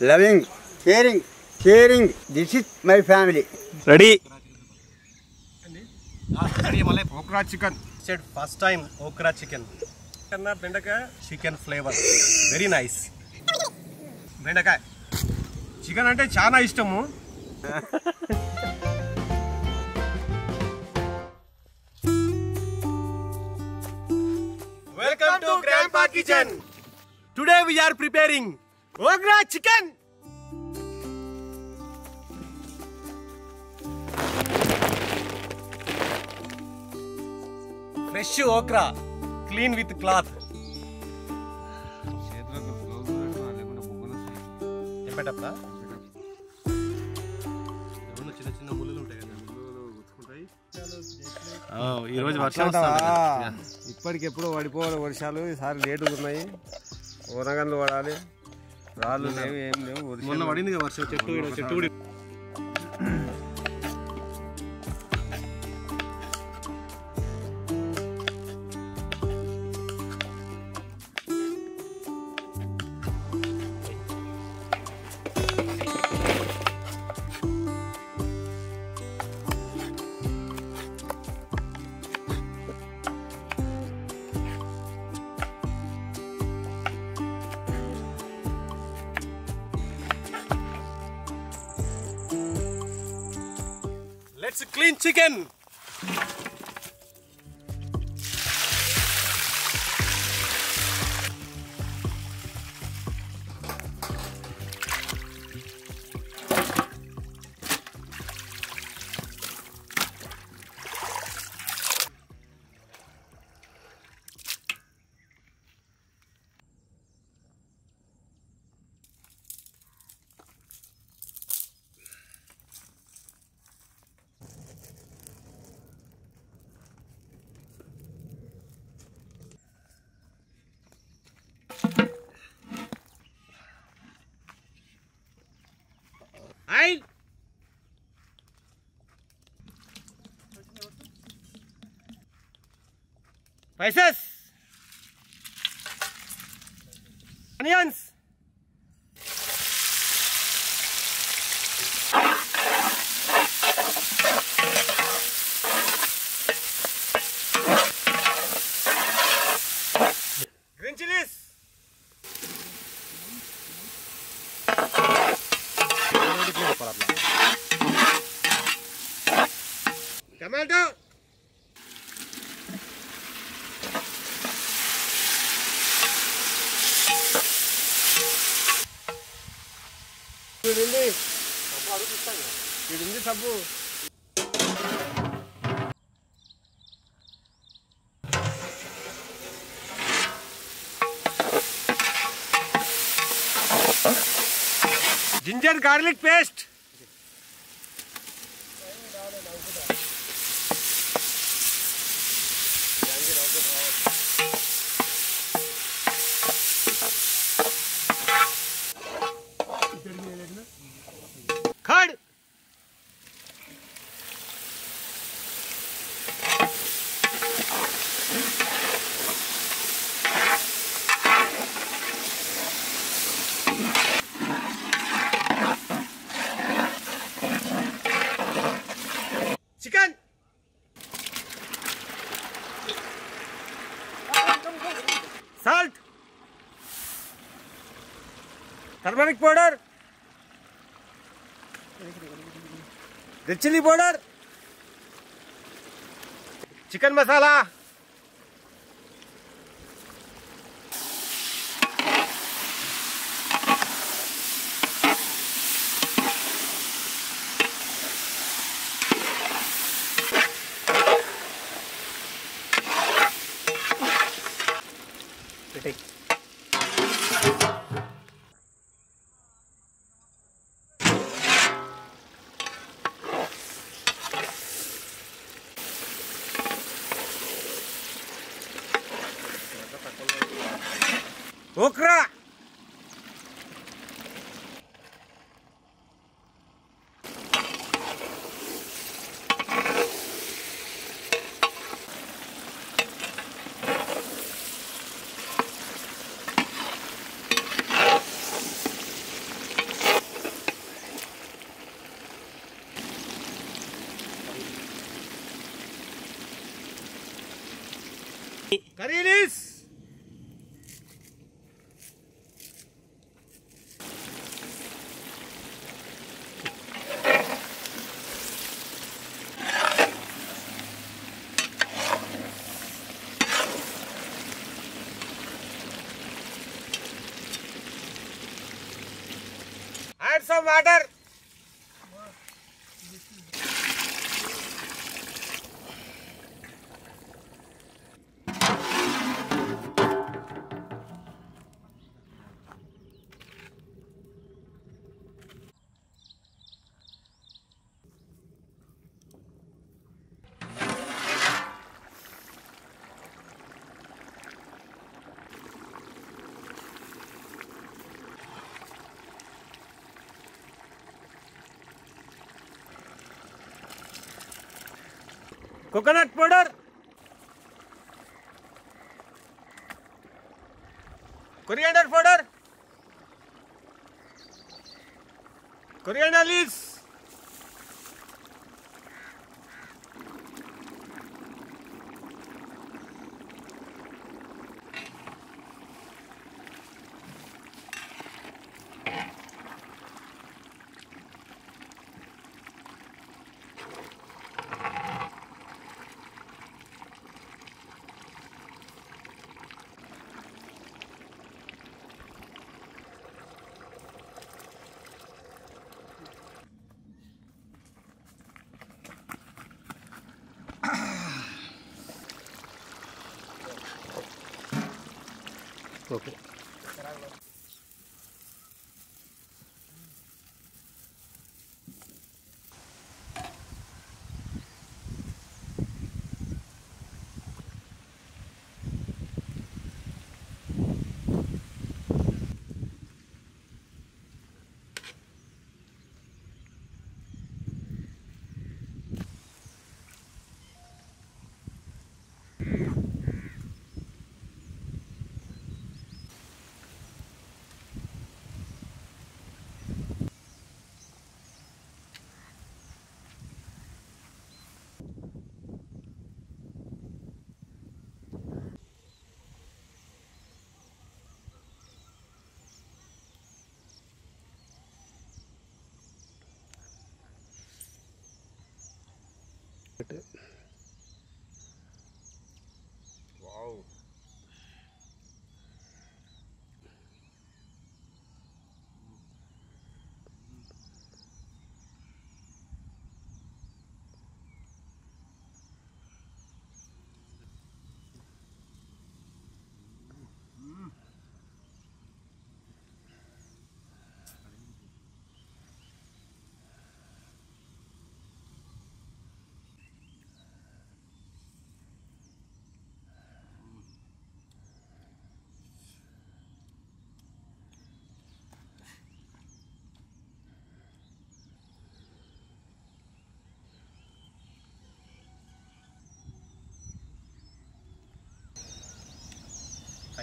loving caring caring this is my family ready మళ్ళీ okra chicken set first time okra chicken కన్నా బెండకాయ chicken flavour very nice బెండకాయ chicken అంటే చాలా ఇష్టము welcome to grandpa kitchen today we are preparing okra chicken! Fresh okra clean with cloth. చెప్పేటప్పుడా? ఏమన్నా చిన్న చిన్న ముళ్ళు ఉంటాయి కదా? ఈ రోజు వర్షం ఇప్పటికెప్పుడు పడిపోవాలి వర్షాలు. ఈసారి లేటుగా ఉన్నాయి. ఊరగన్లు పడాలి రాళ్ళు లేవు. ఏం లేవు మొన్న పడింది కదా వర్షం? చెట్టు చెట్టు clean chicken. ఆయ్ pieces Göründü. Göründü tabu. Ginger garlic paste. खड़। Chicken. Salt turmeric powder chilli powder chicken masala オクカレーです Some matter Coconut powder. Coriander powder. Coriander leaves. Okay it.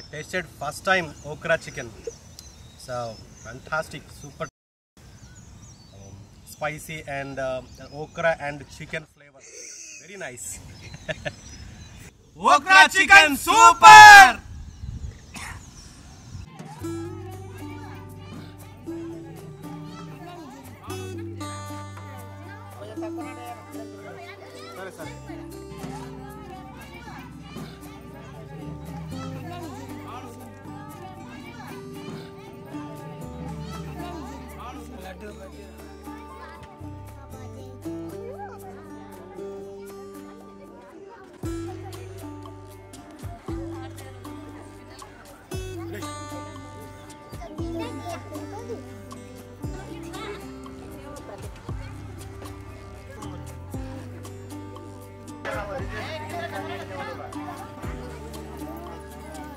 I tasted first time okra chicken. So fantastic, super um, spicy and uh, okra and chicken flavor. Very nice. okra chicken super. adem aja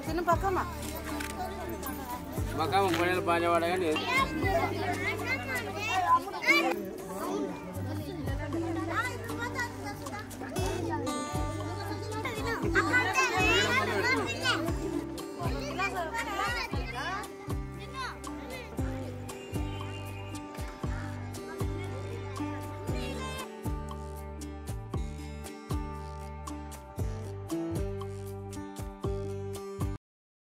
Sino pa ka ma? Baka mong. Okay.